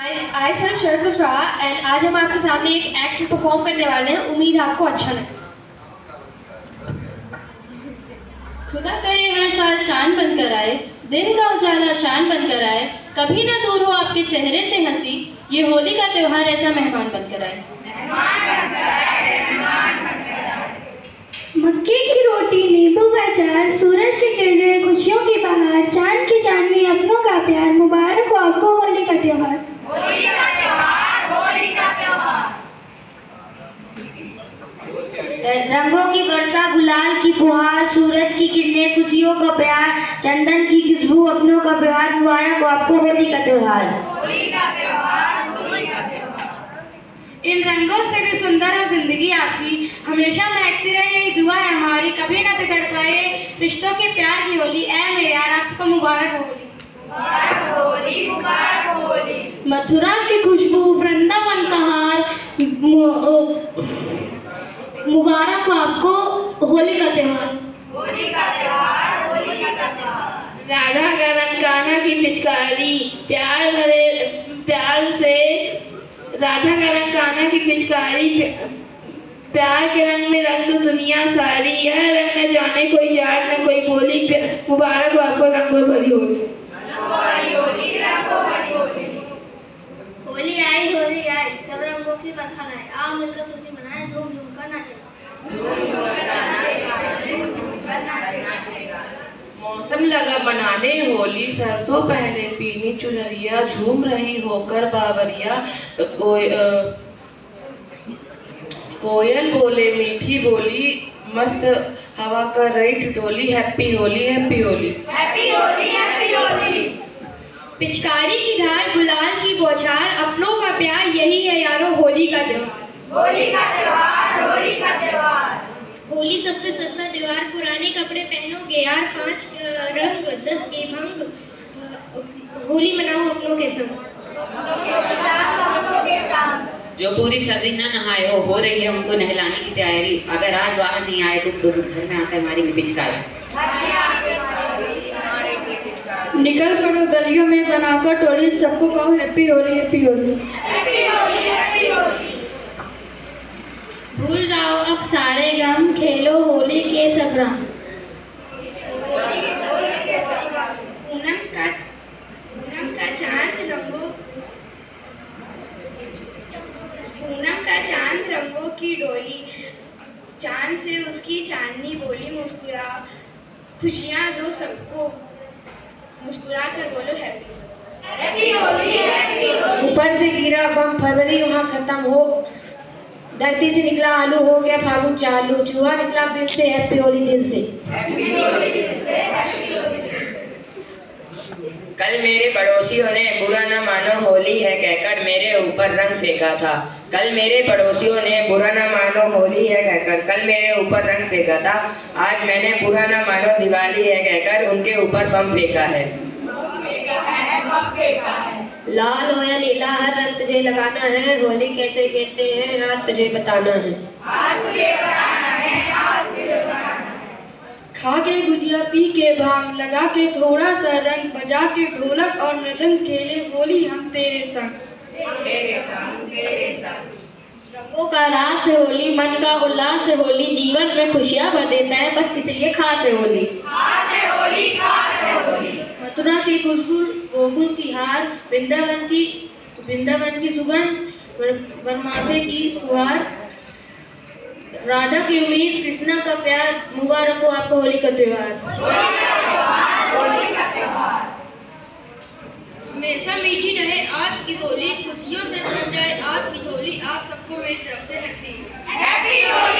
I sir Sharad Kushwaha and आज हम आपके सामने एक एक्ट परफॉर्म करने वाले हैं। उम्मीद आपको अच्छा लगे। खुदा करे हर साल चाँद बनकर आए दिन का उजाला शान बनकर आए। कभी ना दूर हो आपके चेहरे से हँसी ये होली का त्योहार ऐसा मेहमान बनकर आए। मक्के की रोटी नींबू का चार सूरज की किरणें खुशियों की बहार चाँद की चांदनी अपनों का प्यार मुबारक हो आपको होली का त्योहार। रंगों की वर्षा गुलाल की फुहार सूरज की किरणें खुशियों का प्यार चंदन की खुशबू अपनों का प्यार मुबारक आपको होली का त्योहार। इन रंगों से भी सुंदर हो ज़िंदगी आपकी हमेशा महकती रहे यही दुआ है हमारी कभी ना बिगड़ पाए। रिश्तों के प्यार की होली ऐ मेरे यार आपको मुबारक हो होली। मथुरा की खुशबू वृंदावन का हार मु- मुबारक हो आपको होली का त्योहार राधा का रंग काना की पिचकारी। प्यार भरे प्यार से राधा का रंग कान्हा की पिचकारी। प्यार के रंग में रंग दुनिया सारी यह रंग न जाने कोई जाट न कोई बोली। मुबारक हो आपको रंगों भरी होली। होली आई होली आई सब रंगों की बरखा आए आओ मिलकर खुशी मनाएँ झूम झूम कर नाचेगा मौसम लगा मनाने होली सरसों पहले पीनी चुनरिया झूम रही होकर बावरिया। कोय अ, कोयल बोले मीठी बोली मस्त हवा कर रही ठिठोली happy Holi happy Holi. Happy Holi happy Holi. पिचकारी की धार गुलाल की बौछार अपनों का प्यार यही है यारो होली का त्योहार। होली सबसे सस्ता त्योहार पुराने कपड़े पहनोगे यार पाँच रंग दस अ, होली मनाओ अपनों के संग जो पूरी सर्दी न नहाए हो हो रही है उनको नहलाने की तैयारी। अगर आज बाहर नहीं आए तुम तो घर में आकर मारेंगे पिचकारी। निकल पड़ो गलियों में बनाकर टोली सबको कहो हैप्पी होली हैप्पी होली भूल जाओ अब सारे गम खेलो होली के सब रंग पूनम का पूनम का चाँद रंगों पूनम का चाँद रंगों की डोली चाँद से उसकी चांदनी बोली मुस्कुरा खुशियाँ दो सबको मुस्कुरा कर बोलो हैप्पी ऊपर से गिरा बम फरवरी वहाँ खत्म हो। धरती से निकला आलू हो गया फागुन चालू चूहा निकला बिल से हैप्पी होली दिल से। कल मेरे पड़ोसियों ने बुरा न मानो होली है कहकर मेरे ऊपर रंग फेंका था। कल मेरे पड़ोसियों ने बुरा न मानो होली है कहकर कल मेरे ऊपर रंग फेंका था। आज मैंने बुरा न मानो दिवाली है कहकर उनके ऊपर बम फेंका है। लाल हो या नीला हर रंग तुझे लगाना है। होली कैसे खेलते हैं आज तुझे बताना है खा के गुजिया पी के भाँग लगा के थोड़ा सा रंग बजा के ढोलक और मृदंग खेले होली हम तेरे संग। रंगों का रास है होली मन का उल्लास है होली जीवन में खुशियाँ भर देता है बस इसलिए खास है होली। मथुरा की खुशबू गोकुल की हार वृंदावन की वृंदावन की सुगंध वर- की फुहार। राधा की उम्मीद कृष्णा का प्यार मुबारक हो आपको होली का त्योहार। हमेशा मीठी रहे आपकी होली खुशियों से भर जाए आपकी झोली आप सबको मेरी तरफ़ से हैप्पी हैप्पी होली हैप्पी